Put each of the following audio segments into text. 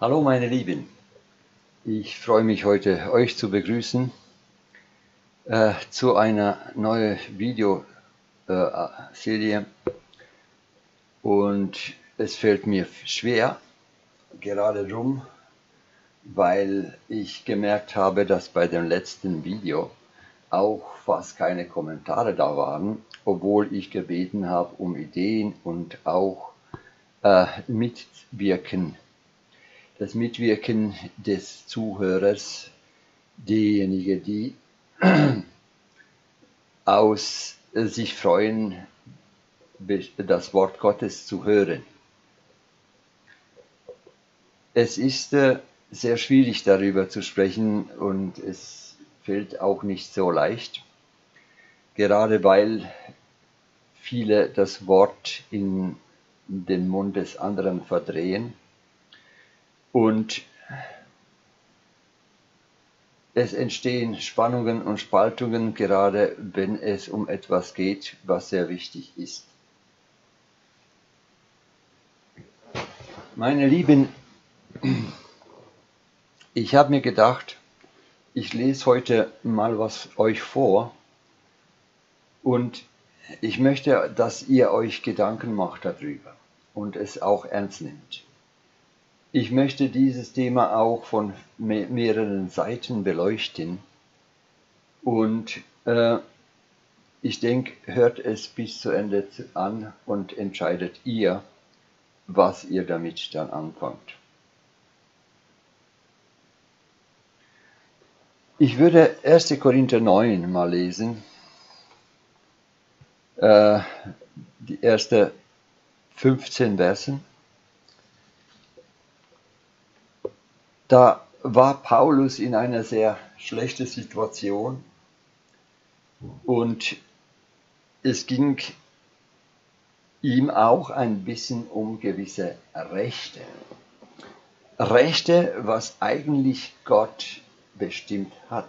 Hallo meine Lieben, ich freue mich heute euch zu begrüßen äh, zu einer neuen Videoserie. Und es fällt mir schwer, gerade drum, weil ich gemerkt habe, dass bei dem letzten Video auch fast keine Kommentare da waren, obwohl ich gebeten habe um Ideen und auch äh, Mitwirken das Mitwirken des Zuhörers, diejenigen, die aus äh, sich freuen, das Wort Gottes zu hören. Es ist äh, sehr schwierig darüber zu sprechen und es fällt auch nicht so leicht, gerade weil viele das Wort in den Mund des anderen verdrehen und es entstehen Spannungen und Spaltungen, gerade wenn es um etwas geht, was sehr wichtig ist. Meine Lieben, ich habe mir gedacht, ich lese heute mal was euch vor und ich möchte, dass ihr euch Gedanken macht darüber und es auch ernst nimmt. Ich möchte dieses Thema auch von mehreren Seiten beleuchten und äh, ich denke, hört es bis zu Ende an und entscheidet ihr, was ihr damit dann anfangt. Ich würde 1. Korinther 9 mal lesen, äh, die ersten 15 Versen. Da war Paulus in einer sehr schlechten Situation und es ging ihm auch ein bisschen um gewisse Rechte. Rechte, was eigentlich Gott bestimmt hat.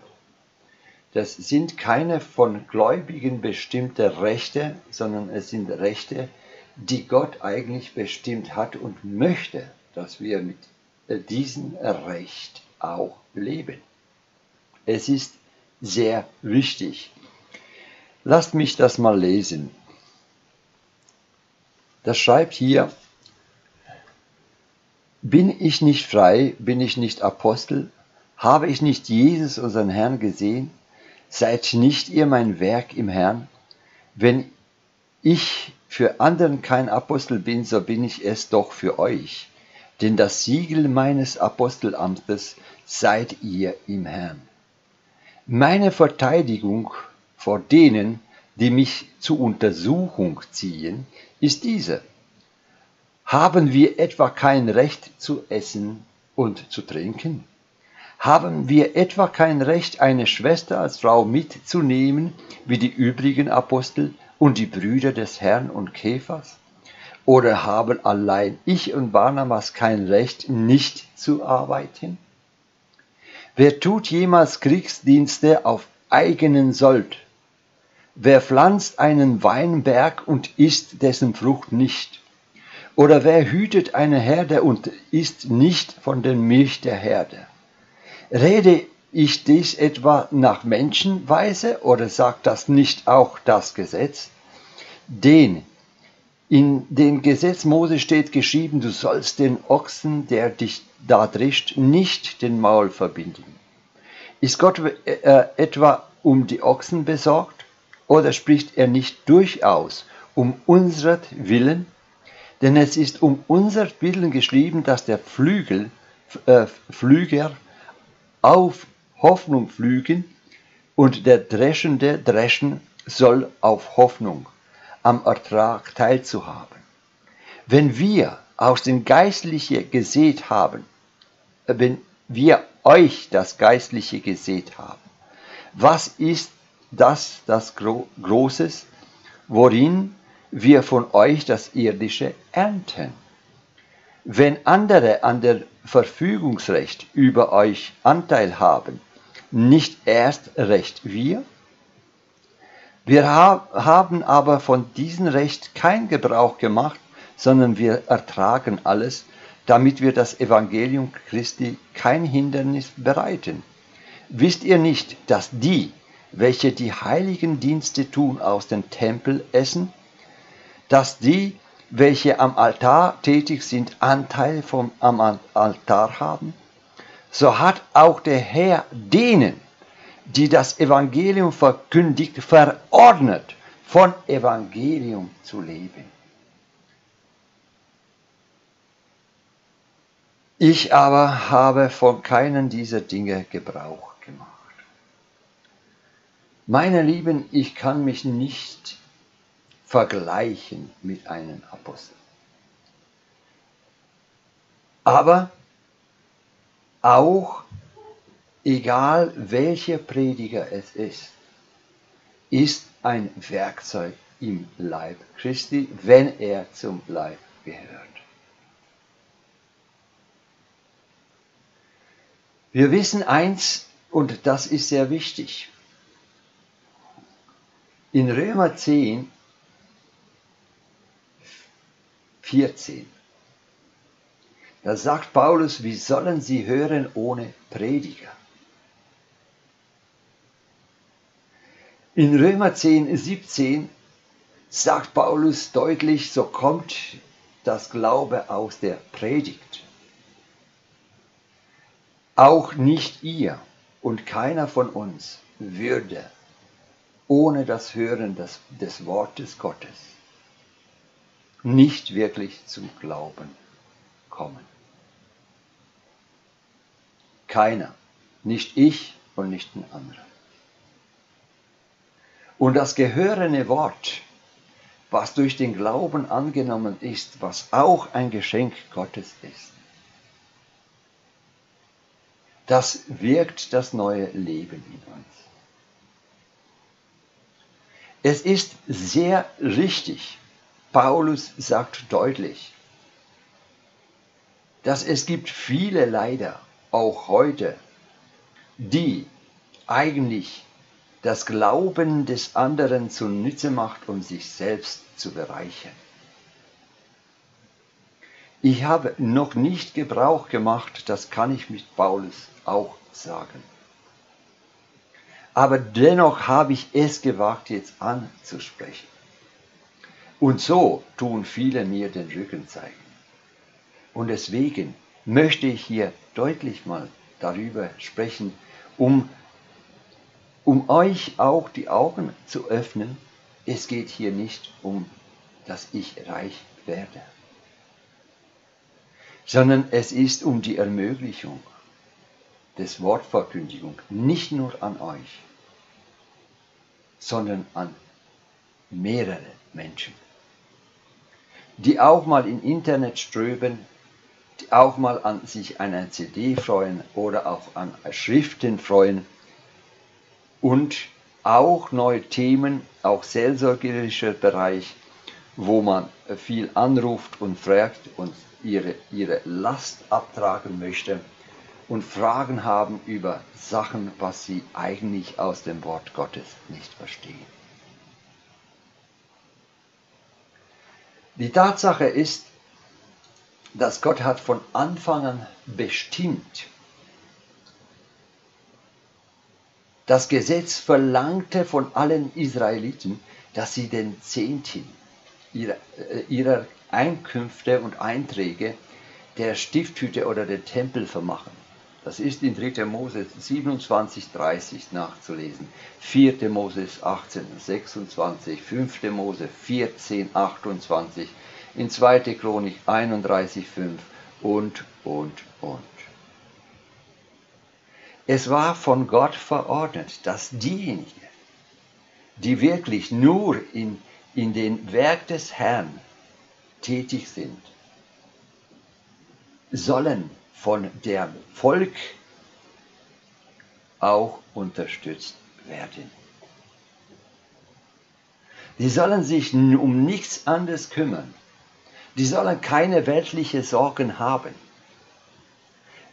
Das sind keine von Gläubigen bestimmte Rechte, sondern es sind Rechte, die Gott eigentlich bestimmt hat und möchte, dass wir mit diesen Recht auch leben. Es ist sehr wichtig. Lasst mich das mal lesen. Das schreibt hier, bin ich nicht frei, bin ich nicht Apostel, habe ich nicht Jesus, unseren Herrn, gesehen? Seid nicht ihr mein Werk im Herrn? Wenn ich für anderen kein Apostel bin, so bin ich es doch für euch denn das Siegel meines Apostelamtes seid ihr im Herrn. Meine Verteidigung vor denen, die mich zur Untersuchung ziehen, ist diese. Haben wir etwa kein Recht zu essen und zu trinken? Haben wir etwa kein Recht, eine Schwester als Frau mitzunehmen, wie die übrigen Apostel und die Brüder des Herrn und Käfers? Oder haben allein ich und Barnabas kein Recht, nicht zu arbeiten? Wer tut jemals Kriegsdienste auf eigenen Sold? Wer pflanzt einen Weinberg und isst dessen Frucht nicht? Oder wer hütet eine Herde und isst nicht von der Milch der Herde? Rede ich dies etwa nach Menschenweise oder sagt das nicht auch das Gesetz? Den, in dem Gesetz Mose steht geschrieben, du sollst den Ochsen, der dich da drischt, nicht den Maul verbinden. Ist Gott äh, etwa um die Ochsen besorgt oder spricht er nicht durchaus um unsert Willen? Denn es ist um unser Willen geschrieben, dass der Flügel, äh, Flüger auf Hoffnung flügen und der Dreschende dreschen soll auf Hoffnung am Ertrag teilzuhaben. Wenn wir aus dem Geistlichen gesät haben, äh, wenn wir euch das Geistliche gesät haben, was ist das, das Gro Großes, worin wir von euch das Irdische ernten? Wenn andere an der Verfügungsrecht über euch Anteil haben, nicht erst recht wir? Wir haben aber von diesem Recht kein Gebrauch gemacht, sondern wir ertragen alles, damit wir das Evangelium Christi kein Hindernis bereiten. Wisst ihr nicht, dass die, welche die heiligen Dienste tun, aus dem Tempel essen? Dass die, welche am Altar tätig sind, Anteil vom, am Altar haben? So hat auch der Herr denen, die das Evangelium verkündigt, verordnet, von Evangelium zu leben. Ich aber habe von keinen dieser Dinge Gebrauch gemacht. Meine Lieben, ich kann mich nicht vergleichen mit einem Apostel. Aber auch egal welcher Prediger es ist, ist ein Werkzeug im Leib Christi, wenn er zum Leib gehört. Wir wissen eins, und das ist sehr wichtig. In Römer 10, 14, da sagt Paulus, wie sollen sie hören ohne Prediger? In Römer 10, 17 sagt Paulus deutlich, so kommt das Glaube aus der Predigt. Auch nicht ihr und keiner von uns würde ohne das Hören des, des Wortes Gottes nicht wirklich zum Glauben kommen. Keiner, nicht ich und nicht ein anderer. Und das gehörene Wort, was durch den Glauben angenommen ist, was auch ein Geschenk Gottes ist, das wirkt das neue Leben in uns. Es ist sehr richtig, Paulus sagt deutlich, dass es gibt viele leider, auch heute, die eigentlich das Glauben des anderen zunutze macht, um sich selbst zu bereichern. Ich habe noch nicht Gebrauch gemacht, das kann ich mit Paulus auch sagen. Aber dennoch habe ich es gewagt, jetzt anzusprechen. Und so tun viele mir den Rücken zeigen. Und deswegen möchte ich hier deutlich mal darüber sprechen, um, um euch auch die Augen zu öffnen. Es geht hier nicht um, dass ich reich werde, sondern es ist um die Ermöglichung des Wortverkündigung, nicht nur an euch, sondern an mehrere Menschen, die auch mal im Internet ströben, die auch mal an sich einer CD freuen oder auch an Schriften freuen und auch neue Themen, auch seelsorgerischer Bereich, wo man viel anruft und fragt und ihre, ihre Last abtragen möchte und Fragen haben über Sachen, was sie eigentlich aus dem Wort Gottes nicht verstehen. Die Tatsache ist, dass Gott hat von Anfang an bestimmt. Das Gesetz verlangte von allen Israeliten, dass sie den Zehnten ihrer, äh, ihrer Einkünfte und Einträge der Stifthütte oder der Tempel vermachen. Das ist in 3. Mose 27, 30 nachzulesen. 4. Mose 18, 26, 5. Mose 14, 28, in 2. Chronik 31, 5 und, und, und. Es war von Gott verordnet, dass diejenigen, die wirklich nur in, in den Werk des Herrn tätig sind, sollen von dem Volk auch unterstützt werden. Die sollen sich um nichts anderes kümmern. Die sollen keine weltliche Sorgen haben.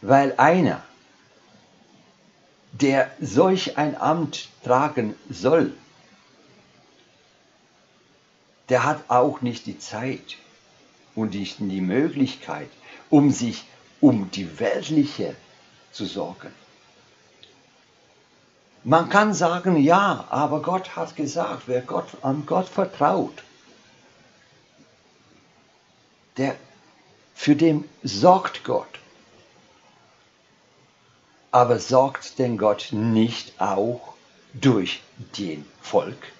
Weil einer, der solch ein Amt tragen soll, der hat auch nicht die Zeit und nicht die Möglichkeit um sich um die weltliche zu sorgen. Man kann sagen, ja, aber Gott hat gesagt, wer Gott, an Gott vertraut, der, für den sorgt Gott. Aber sorgt denn Gott nicht auch durch den Volk?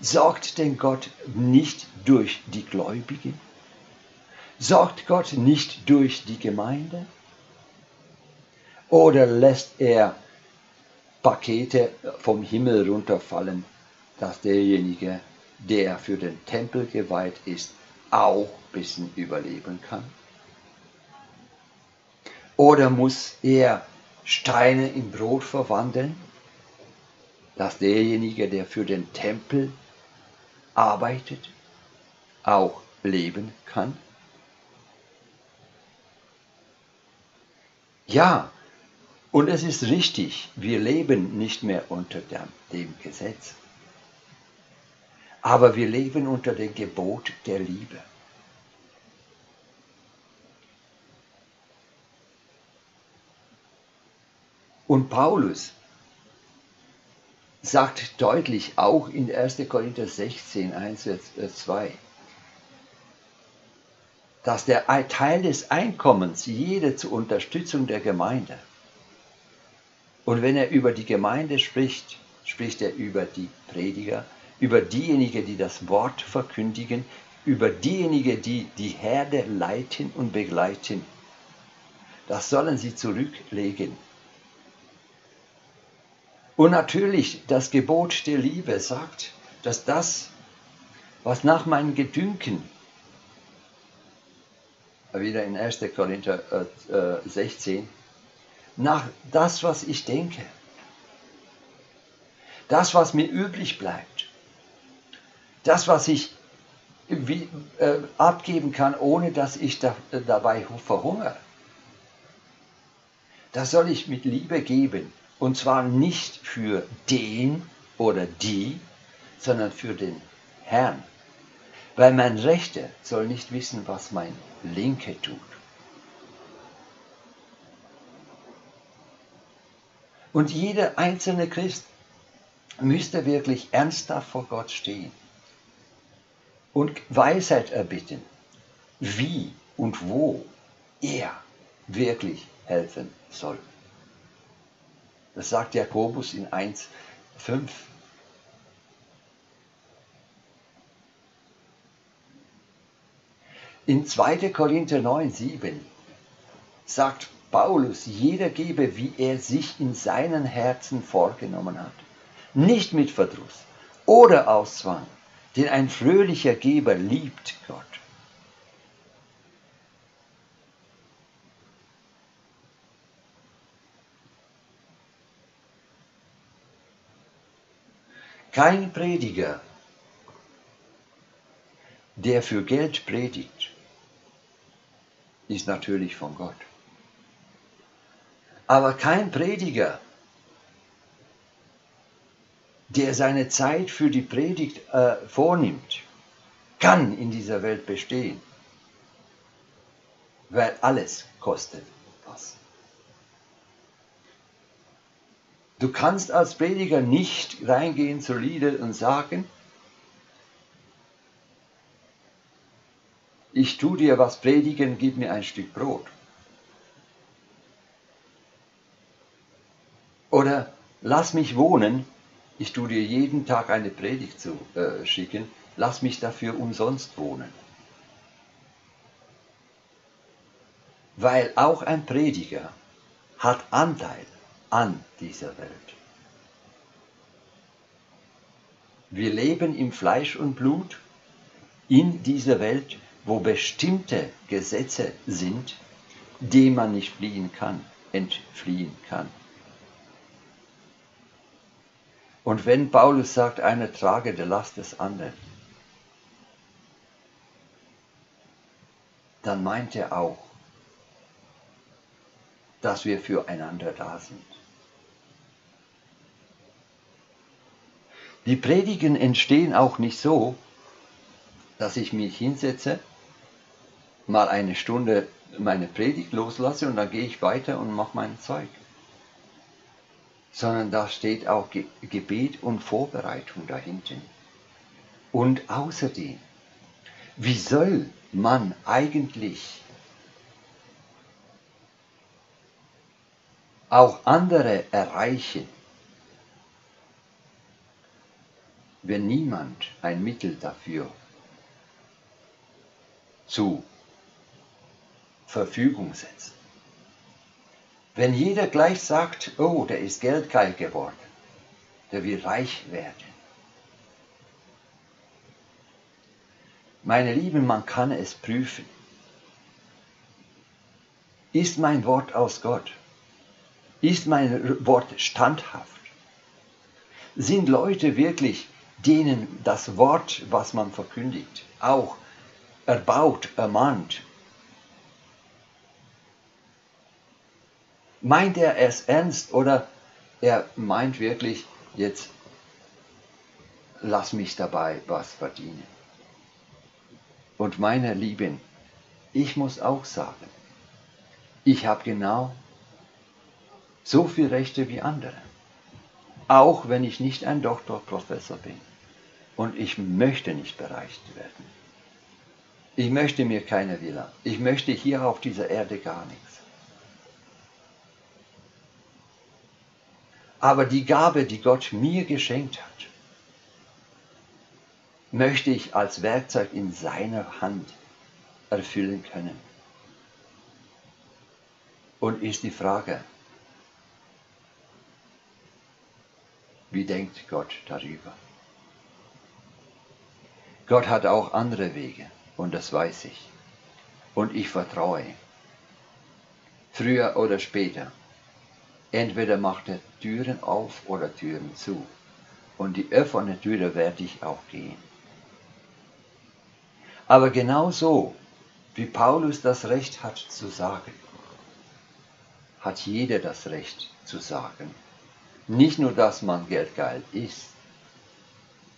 Sorgt denn Gott nicht durch die Gläubigen? Sorgt Gott nicht durch die Gemeinde? Oder lässt er Pakete vom Himmel runterfallen, dass derjenige, der für den Tempel geweiht ist, auch ein bisschen überleben kann? Oder muss er Steine in Brot verwandeln, dass derjenige, der für den Tempel arbeitet, auch leben kann? Ja, und es ist richtig, wir leben nicht mehr unter dem Gesetz. Aber wir leben unter dem Gebot der Liebe. Und Paulus sagt deutlich auch in 1. Korinther 16, 1, 2, dass der Teil des Einkommens jede zur Unterstützung der Gemeinde. Und wenn er über die Gemeinde spricht, spricht er über die Prediger, über diejenigen, die das Wort verkündigen, über diejenigen, die die Herde leiten und begleiten. Das sollen sie zurücklegen und natürlich, das Gebot der Liebe sagt, dass das, was nach meinem Gedünken, wieder in 1. Korinther 16, äh, nach das, was ich denke, das, was mir übrig bleibt, das, was ich wie, äh, abgeben kann, ohne dass ich da, dabei verhungere, das soll ich mit Liebe geben und zwar nicht für den oder die, sondern für den Herrn. Weil mein Rechter soll nicht wissen, was mein Linke tut. Und jeder einzelne Christ müsste wirklich ernsthaft vor Gott stehen und Weisheit erbitten, wie und wo er wirklich helfen soll. Das sagt Jakobus in 1,5. In 2. Korinther 9, 7 sagt Paulus, jeder gebe, wie er sich in seinen Herzen vorgenommen hat. Nicht mit Verdruss oder aus Zwang, denn ein fröhlicher Geber liebt Gott. Kein Prediger, der für Geld predigt, ist natürlich von Gott. Aber kein Prediger, der seine Zeit für die Predigt äh, vornimmt, kann in dieser Welt bestehen, weil alles kostet was. Du kannst als Prediger nicht reingehen zur Lieder und sagen, ich tu dir was predigen, gib mir ein Stück Brot. Oder lass mich wohnen, ich tu dir jeden Tag eine Predigt zu äh, schicken, lass mich dafür umsonst wohnen. Weil auch ein Prediger hat Anteil an dieser Welt. Wir leben im Fleisch und Blut in dieser Welt, wo bestimmte Gesetze sind, die man nicht fliehen kann, entfliehen kann. Und wenn Paulus sagt, einer trage der Last des anderen, dann meint er auch, dass wir füreinander da sind. Die Predigen entstehen auch nicht so, dass ich mich hinsetze mal eine Stunde meine Predigt loslasse und dann gehe ich weiter und mache mein Zeug. Sondern da steht auch Gebet und Vorbereitung dahinten. Und außerdem, wie soll man eigentlich auch andere erreichen, wenn niemand ein Mittel dafür zu Verfügung setzt. Wenn jeder gleich sagt, oh, der ist geldgeil geworden, der will reich werden. Meine Lieben, man kann es prüfen. Ist mein Wort aus Gott? Ist mein Wort standhaft? Sind Leute wirklich, denen das Wort, was man verkündigt, auch erbaut, ermahnt. Meint er es ernst oder er meint wirklich, jetzt lass mich dabei was verdienen. Und meine Lieben, ich muss auch sagen, ich habe genau so viele Rechte wie andere. Auch wenn ich nicht ein Doktorprofessor bin. Und ich möchte nicht bereicht werden. Ich möchte mir keine Villa. Ich möchte hier auf dieser Erde gar nichts. Aber die Gabe, die Gott mir geschenkt hat, möchte ich als Werkzeug in seiner Hand erfüllen können. Und ist die Frage, wie denkt Gott darüber? Gott hat auch andere Wege. Und das weiß ich. Und ich vertraue. Früher oder später. Entweder macht er Türen auf oder Türen zu. Und die offene Türe werde ich auch gehen. Aber genauso wie Paulus das Recht hat zu sagen, hat jeder das Recht zu sagen. Nicht nur, dass man geldgeil ist,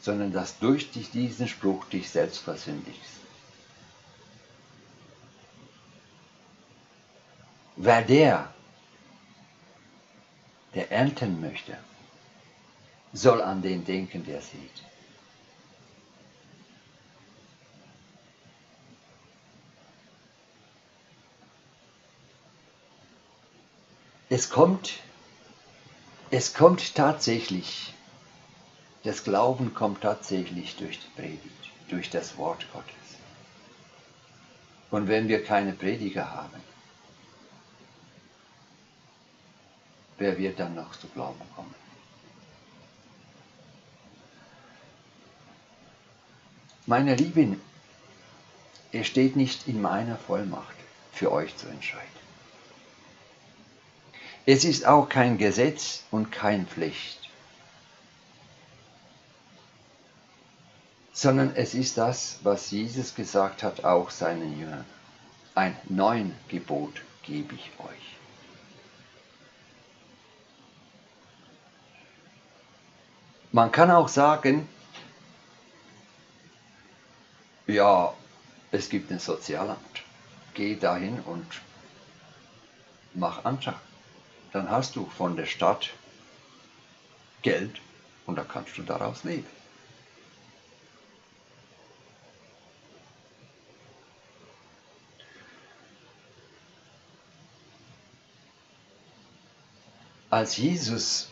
sondern dass durch diesen Spruch dich selbst versündigst. Wer der, der ernten möchte, soll an den denken, der sieht. Es kommt, es kommt tatsächlich, das Glauben kommt tatsächlich durch die Predigt, durch das Wort Gottes. Und wenn wir keine Prediger haben, wer wird dann noch zu Glauben kommen? Meine Lieben, es steht nicht in meiner Vollmacht, für euch zu entscheiden. Es ist auch kein Gesetz und kein Pflicht, sondern es ist das, was Jesus gesagt hat, auch seinen Jüngern. Ein neuen Gebot gebe ich euch. Man kann auch sagen, ja, es gibt ein Sozialamt. Geh dahin und mach Antrag. Dann hast du von der Stadt Geld und da kannst du daraus leben. Als Jesus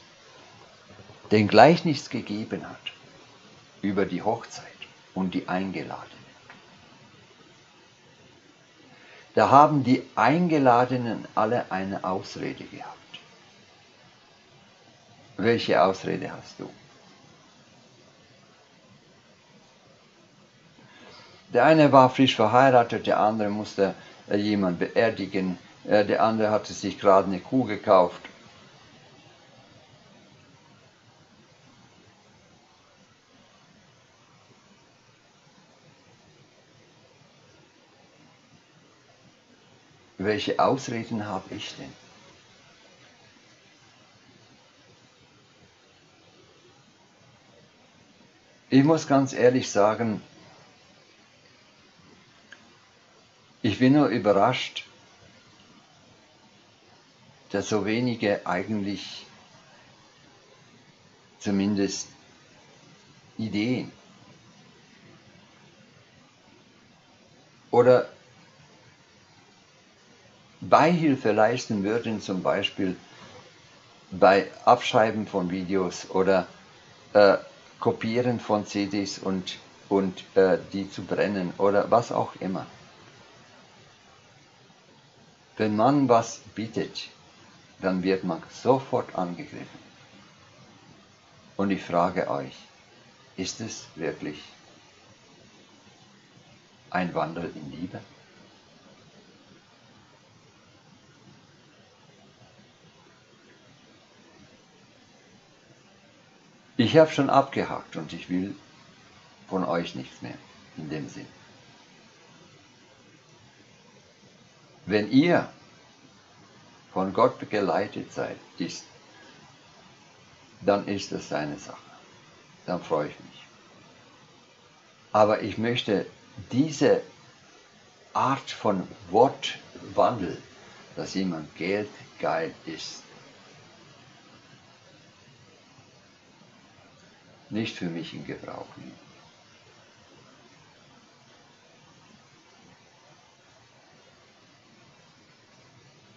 den Gleichnis gegeben hat über die Hochzeit und die Eingeladenen. Da haben die Eingeladenen alle eine Ausrede gehabt. Welche Ausrede hast du? Der eine war frisch verheiratet, der andere musste jemanden beerdigen, äh, der andere hatte sich gerade eine Kuh gekauft Welche Ausreden habe ich denn? Ich muss ganz ehrlich sagen, ich bin nur überrascht, dass so wenige eigentlich zumindest Ideen oder Beihilfe leisten würden, zum Beispiel bei Abschreiben von Videos oder äh, Kopieren von CDs und, und äh, die zu brennen oder was auch immer. Wenn man was bietet, dann wird man sofort angegriffen. Und ich frage euch, ist es wirklich ein Wandel in Liebe? Ich habe schon abgehakt und ich will von euch nichts mehr in dem Sinn. Wenn ihr von Gott geleitet seid, ist, dann ist das seine Sache. Dann freue ich mich. Aber ich möchte diese Art von Wortwandel, dass jemand geldgeil ist, nicht für mich in Gebrauch nehmen.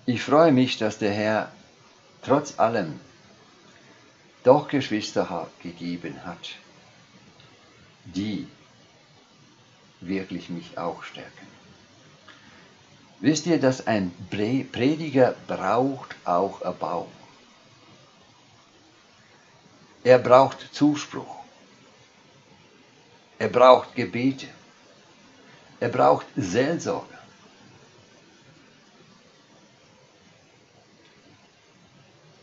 Ich freue mich, dass der Herr trotz allem doch Geschwister gegeben hat, die wirklich mich auch stärken. Wisst ihr, dass ein Prediger braucht auch Erbauung? Er braucht Zuspruch. Er braucht Gebete. Er braucht Seelsorge.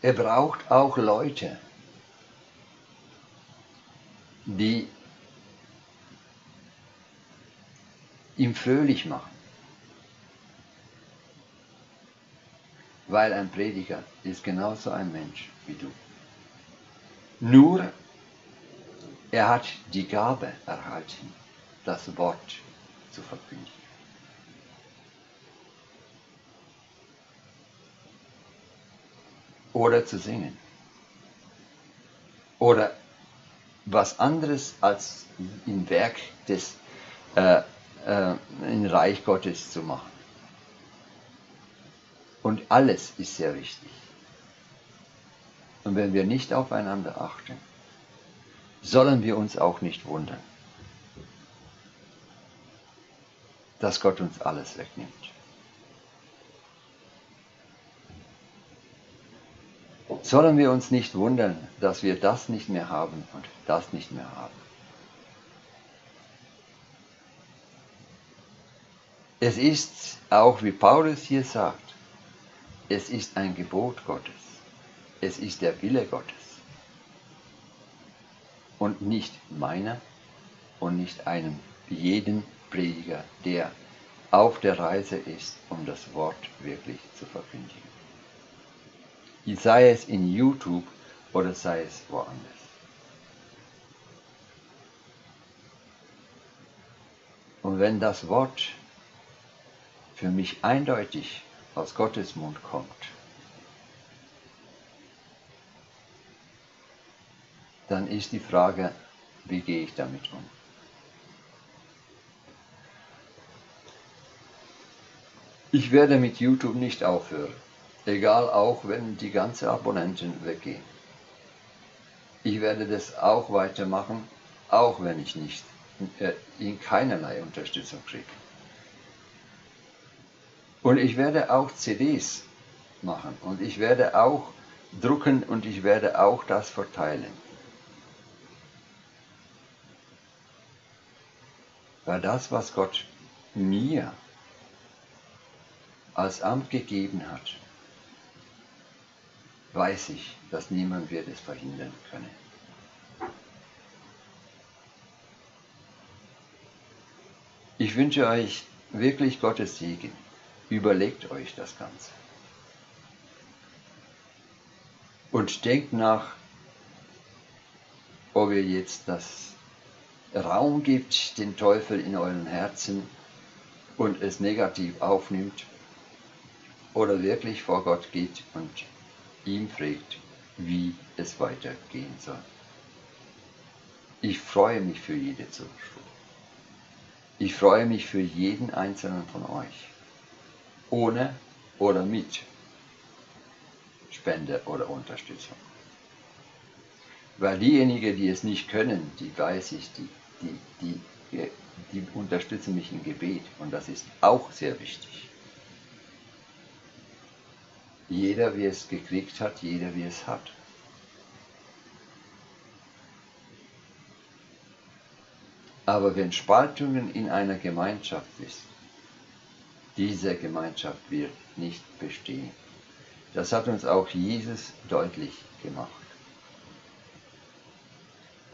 Er braucht auch Leute, die ihm fröhlich machen. Weil ein Prediger ist genauso ein Mensch wie du. Nur er hat die Gabe erhalten, das Wort zu verkündigen. Oder zu singen. Oder was anderes als im Werk des äh, äh, im Reich Gottes zu machen. Und alles ist sehr wichtig. Und wenn wir nicht aufeinander achten, sollen wir uns auch nicht wundern, dass Gott uns alles wegnimmt. Sollen wir uns nicht wundern, dass wir das nicht mehr haben und das nicht mehr haben. Es ist auch, wie Paulus hier sagt, es ist ein Gebot Gottes. Es ist der Wille Gottes. Und nicht meiner und nicht einem jeden Prediger, der auf der Reise ist, um das Wort wirklich zu verkündigen. Sei es in YouTube oder sei es woanders. Und wenn das Wort für mich eindeutig aus Gottes Mund kommt, dann ist die Frage, wie gehe ich damit um? Ich werde mit YouTube nicht aufhören, egal auch wenn die ganzen Abonnenten weggehen. Ich werde das auch weitermachen, auch wenn ich nicht äh, in keinerlei Unterstützung kriege. Und ich werde auch CDs machen und ich werde auch drucken und ich werde auch das verteilen. Weil das, was Gott mir als Amt gegeben hat, weiß ich, dass niemand wird es verhindern können. Ich wünsche euch wirklich Gottes Segen. Überlegt euch das Ganze. Und denkt nach, ob ihr jetzt das Raum gibt, den Teufel in euren Herzen und es negativ aufnimmt oder wirklich vor Gott geht und ihm fragt, wie es weitergehen soll. Ich freue mich für jede Zuspruch. Ich freue mich für jeden einzelnen von euch. Ohne oder mit Spende oder Unterstützung. Weil diejenigen, die es nicht können, die weiß ich, die, die, die, die unterstützen mich im Gebet und das ist auch sehr wichtig. Jeder, wie es gekriegt hat, jeder, wie es hat. Aber wenn Spaltungen in einer Gemeinschaft ist, diese Gemeinschaft wird nicht bestehen. Das hat uns auch Jesus deutlich gemacht.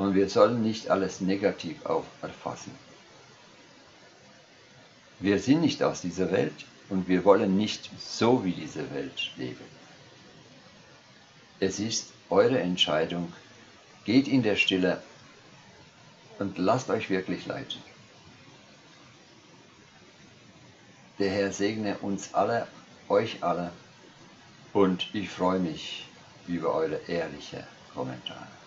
Und wir sollen nicht alles negativ auferfassen. Wir sind nicht aus dieser Welt und wir wollen nicht so wie diese Welt leben. Es ist eure Entscheidung. Geht in der Stille und lasst euch wirklich leiten. Der Herr segne uns alle, euch alle und ich freue mich über eure ehrliche Kommentare.